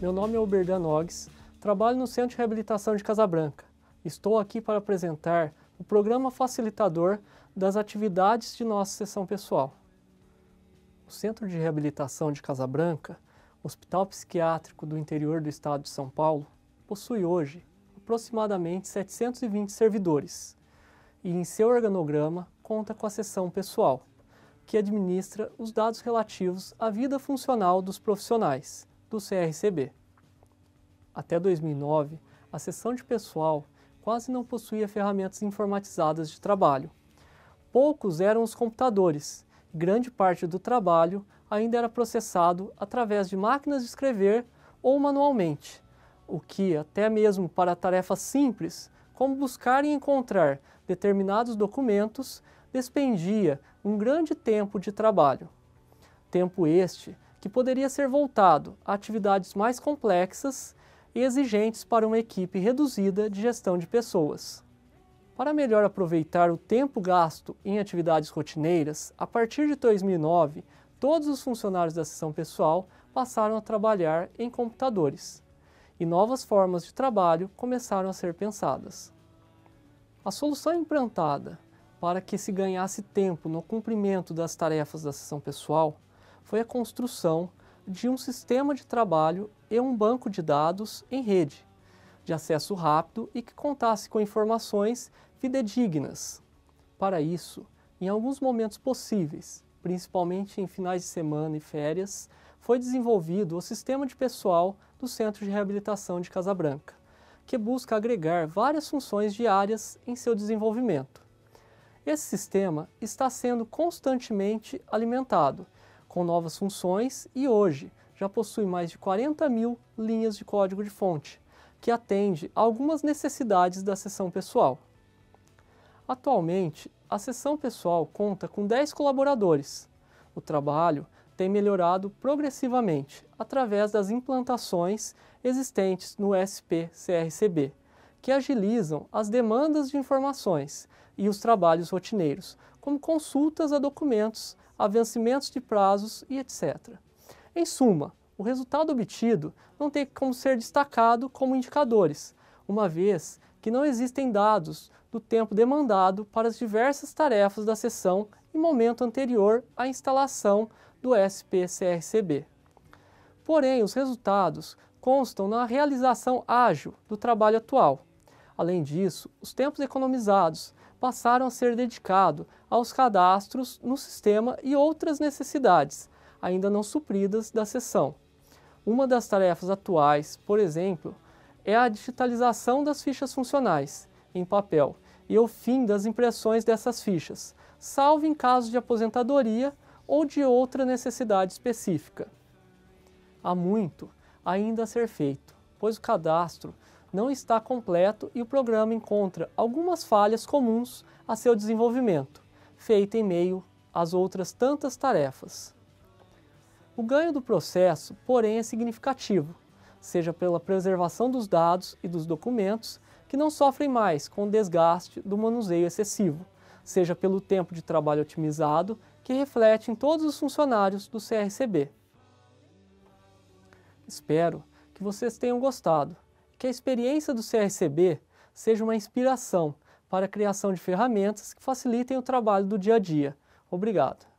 Meu nome é Uberdan Nogues, trabalho no Centro de Reabilitação de Casabranca. Estou aqui para apresentar o programa facilitador das atividades de nossa sessão pessoal. O Centro de Reabilitação de Casabranca, Hospital Psiquiátrico do interior do estado de São Paulo, possui hoje aproximadamente 720 servidores e em seu organograma conta com a seção pessoal, que administra os dados relativos à vida funcional dos profissionais do CRCB. Até 2009, a seção de pessoal quase não possuía ferramentas informatizadas de trabalho. Poucos eram os computadores, grande parte do trabalho ainda era processado através de máquinas de escrever ou manualmente, o que, até mesmo para tarefas simples, como buscar e encontrar determinados documentos, despendia um grande tempo de trabalho. Tempo este que poderia ser voltado a atividades mais complexas e exigentes para uma equipe reduzida de gestão de pessoas. Para melhor aproveitar o tempo gasto em atividades rotineiras, a partir de 2009, todos os funcionários da seção pessoal passaram a trabalhar em computadores e novas formas de trabalho começaram a ser pensadas. A solução implantada para que se ganhasse tempo no cumprimento das tarefas da sessão pessoal foi a construção de um sistema de trabalho e um banco de dados em rede, de acesso rápido e que contasse com informações fidedignas. Para isso, em alguns momentos possíveis, principalmente em finais de semana e férias, foi desenvolvido o sistema de pessoal do Centro de Reabilitação de Casabranca, que busca agregar várias funções diárias em seu desenvolvimento. Esse sistema está sendo constantemente alimentado com novas funções e hoje já possui mais de 40 mil linhas de código de fonte, que atende a algumas necessidades da seção pessoal. Atualmente, a seção pessoal conta com 10 colaboradores. O trabalho tem melhorado progressivamente através das implantações existentes no SP-CRCB, que agilizam as demandas de informações e os trabalhos rotineiros, como consultas a documentos, a vencimentos de prazos e etc. Em suma, o resultado obtido não tem como ser destacado como indicadores, uma vez que não existem dados do tempo demandado para as diversas tarefas da sessão em momento anterior à instalação do SPCRCB. Porém, os resultados constam na realização ágil do trabalho atual. Além disso, os tempos economizados passaram a ser dedicados aos cadastros no sistema e outras necessidades, ainda não supridas da sessão. Uma das tarefas atuais, por exemplo, é a digitalização das fichas funcionais em papel e o fim das impressões dessas fichas, salvo em caso de aposentadoria ou de outra necessidade específica. Há muito ainda a ser feito, pois o cadastro não está completo e o programa encontra algumas falhas comuns a seu desenvolvimento, feito em meio às outras tantas tarefas. O ganho do processo, porém, é significativo, seja pela preservação dos dados e dos documentos, que não sofrem mais com o desgaste do manuseio excessivo, seja pelo tempo de trabalho otimizado, que reflete em todos os funcionários do CRCB. Espero que vocês tenham gostado que a experiência do CRCB seja uma inspiração para a criação de ferramentas que facilitem o trabalho do dia a dia. Obrigado.